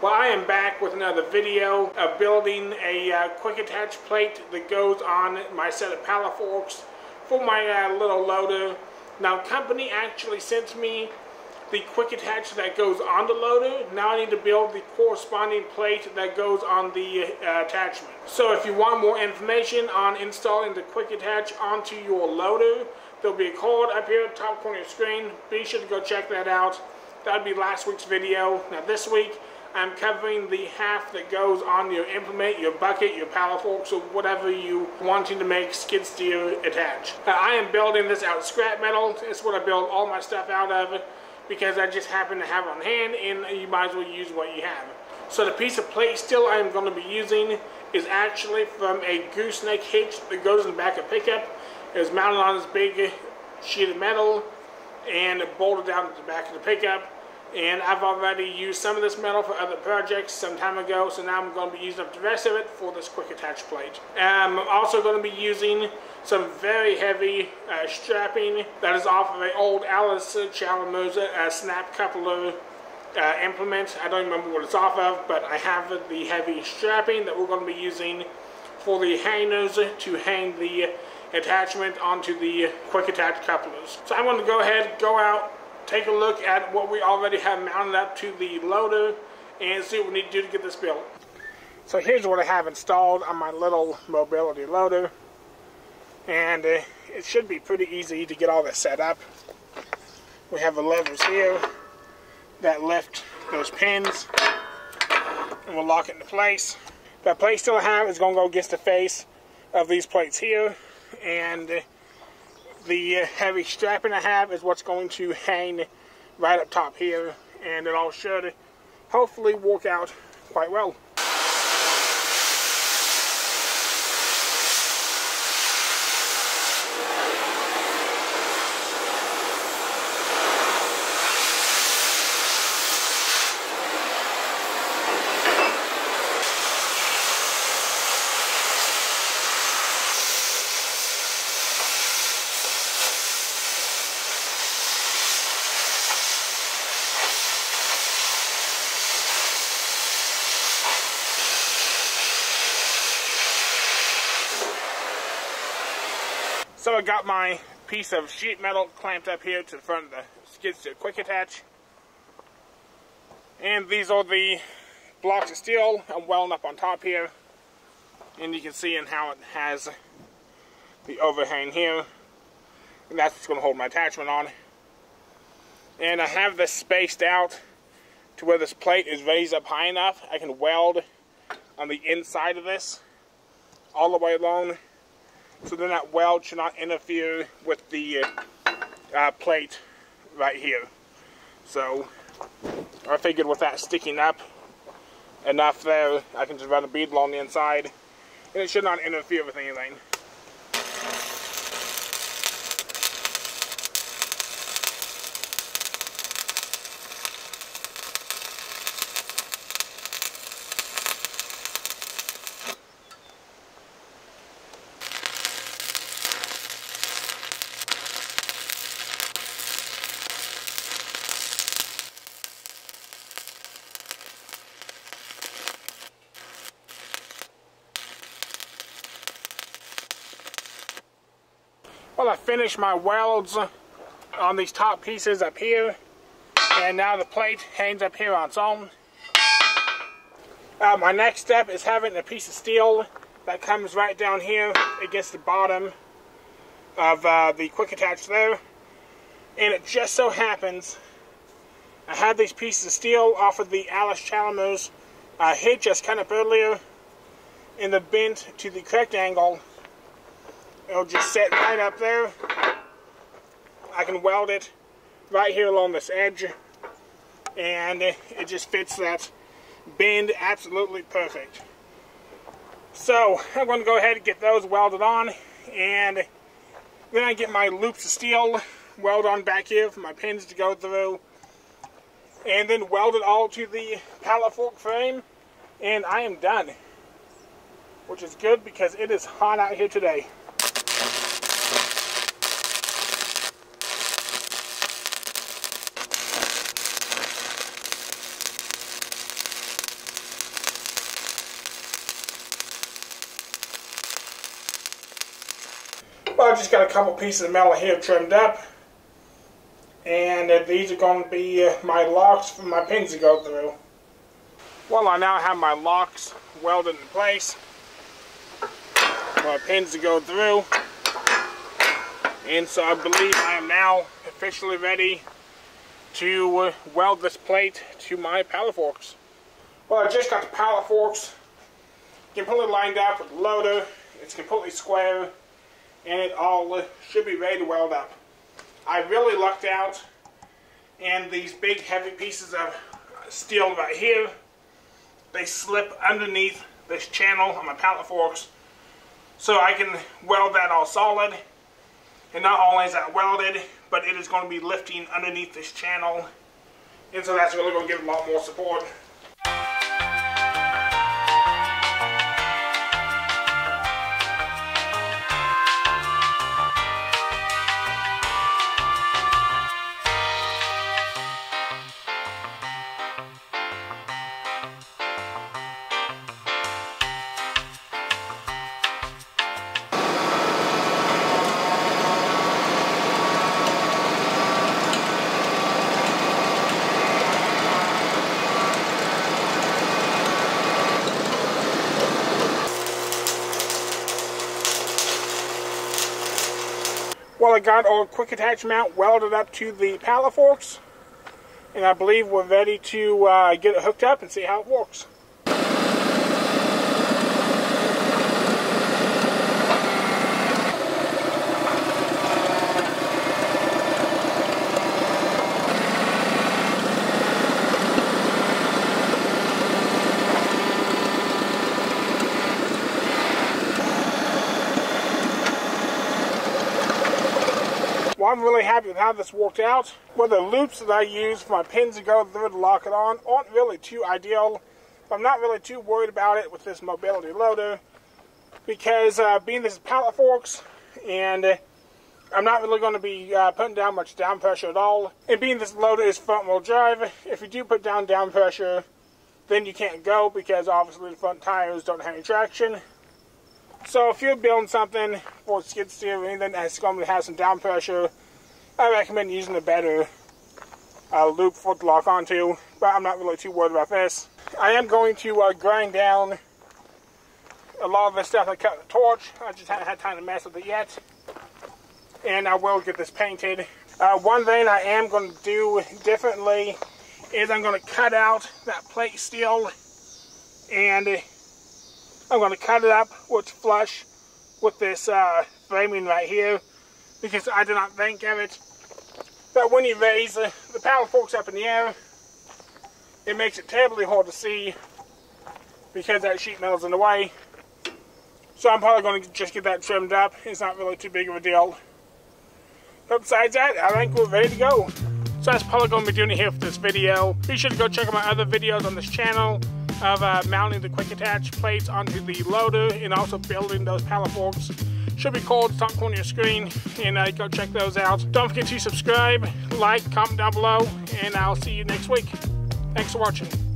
Well, I am back with another video of building a uh, quick attach plate that goes on my set of pallet forks for my uh, little loader. Now, company actually sent me the quick attach that goes on the loader. Now I need to build the corresponding plate that goes on the uh, attachment. So if you want more information on installing the quick attach onto your loader, there'll be a card up here at the top corner of your screen. Be sure to go check that out. That'd be last week's video. Now this week, I'm covering the half that goes on your implement, your bucket, your pallet forks, or whatever you wanting to make skid steer attach. Uh, I am building this out of scrap metal. It's what I build all my stuff out of because I just happen to have on hand and you might as well use what you have. So the piece of plate steel I'm going to be using is actually from a gooseneck hitch that goes in the back of pickup. It was mounted on this big sheet of metal and bolted down to the back of the pickup. And I've already used some of this metal for other projects some time ago, so now I'm going to be using up the rest of it for this quick attach plate. I'm also going to be using some very heavy uh, strapping that is off of an old Allis Chalmers uh, snap coupler uh, implement. I don't remember what it's off of, but I have the heavy strapping that we're going to be using for the hangers to hang the attachment onto the quick attach couplers. So I'm going to go ahead, go out, take a look at what we already have mounted up to the loader and see what we need to do to get this built. So here's what I have installed on my little mobility loader and uh, it should be pretty easy to get all this set up. We have the levers here that lift those pins and we'll lock it into place. That plate still I have is going to go against the face of these plates here and uh, the uh, heavy strapping I have is what's going to hang right up top here and it all should hopefully work out quite well. So I got my piece of sheet metal clamped up here to the front of the skid steer quick attach. And these are the blocks of steel I'm welding up on top here. And you can see in how it has the overhang here. And that's what's going to hold my attachment on. And I have this spaced out to where this plate is raised up high enough. I can weld on the inside of this all the way along so then that weld should not interfere with the uh, uh, plate right here. So I figured with that sticking up enough there, I can just run a bead along the inside and it should not interfere with anything. Well, I finished my welds on these top pieces up here. And now the plate hangs up here on its own. Uh, my next step is having a piece of steel that comes right down here against the bottom of uh, the quick attach there. And it just so happens I had these pieces of steel off of the Allis Chalmers uh, hitch just kind of earlier in the bent to the correct angle It'll just set right up there. I can weld it right here along this edge. And it just fits that bend absolutely perfect. So I'm going to go ahead and get those welded on. And then I get my loops of steel welded on back here for my pins to go through. And then weld it all to the pallet fork frame. And I am done. Which is good because it is hot out here today. Just got a couple pieces of metal here trimmed up. And uh, these are going to be uh, my locks for my pins to go through. Well, I now have my locks welded in place. My pins to go through. And so I believe I am now officially ready to uh, weld this plate to my pallet forks. Well, I just got the pallet forks completely lined up with the loader. It's completely square and it all should be ready to weld up. I really lucked out and these big heavy pieces of steel right here, they slip underneath this channel on my pallet forks so I can weld that all solid. And not only is that welded, but it is going to be lifting underneath this channel. And so that's really going to give a lot more support. Well, I got our quick attach mount welded up to the pallet forks. And I believe we're ready to uh, get it hooked up and see how it works. I'm really happy with how this worked out. Well, the loops that I use for my pins to go through to lock it on aren't really too ideal. I'm not really too worried about it with this mobility loader because uh, being this is pallet forks and uh, I'm not really going to be uh, putting down much down pressure at all. And being this loader is front wheel drive, if you do put down down pressure, then you can't go because obviously the front tires don't have any traction. So if you're building something for skid steer or anything that's going to have some down pressure, I recommend using a better uh, loop for it to lock onto, but I'm not really too worried about this. I am going to uh, grind down a lot of the stuff I cut the torch. I just haven't had time to mess with it yet. And I will get this painted. Uh, one thing I am going to do differently is I'm going to cut out that plate steel and I'm going to cut it up with flush with this uh, framing right here because I do not think of it. But when you raise the, the pallet forks up in the air, it makes it terribly hard to see because that sheet metal's in the way. So I'm probably going to just get that trimmed up. It's not really too big of a deal. But besides that, I think we're ready to go. So that's probably going to be doing it here for this video. Be sure to go check out my other videos on this channel of uh, mounting the quick attach plates onto the loader and also building those pallet forks. Should be called top corner of your screen and uh, go check those out. Don't forget to subscribe, like, comment down below, and I'll see you next week. Thanks for watching.